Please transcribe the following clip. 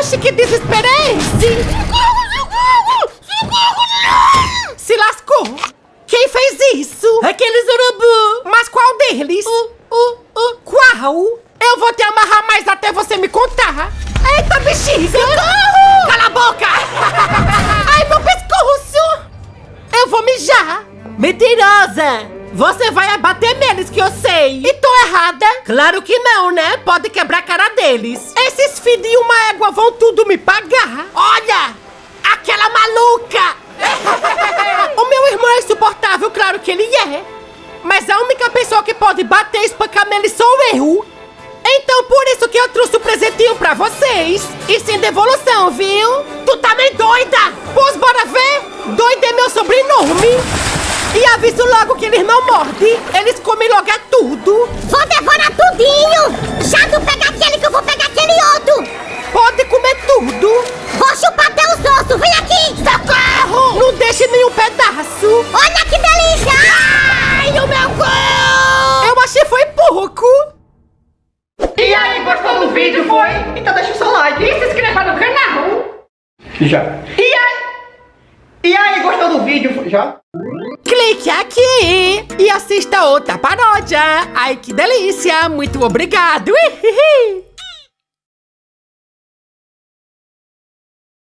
Oxe, que desespero é esse? Se lascou. Quem fez isso? Aqueles urubu. Mas qual deles? Uh, uh, uh. Qual? Eu vou te amarrar mais até você me contar. Eita, bexiga! Socorro! Cala a boca! Ai, meu pescoço! Eu vou mijar. Mentirosa! Você vai abater neles que eu sei! E tô errada? Claro que não, né? Pode quebrar a cara deles! Esses filhos de uma égua vão tudo me pagar! Olha! Aquela maluca! o meu irmão é insuportável, claro que ele é! Mas a única pessoa que pode bater e espancar nele sou eu! Então por isso que eu trouxe o presentinho pra vocês! E sem devolução, viu? Tu tá meio doida! Pois bora ver? Doida é meu sobrenome! E aviso logo que eles não mordem. Eles comem logo é tudo. Vou devorar tudinho. Já tu pega gostou do vídeo, foi? Então deixa o seu like e se inscreva no canal. Já. E aí? E aí, gostou do vídeo? Já? Clique aqui e assista outra paródia. Ai, que delícia! Muito obrigado!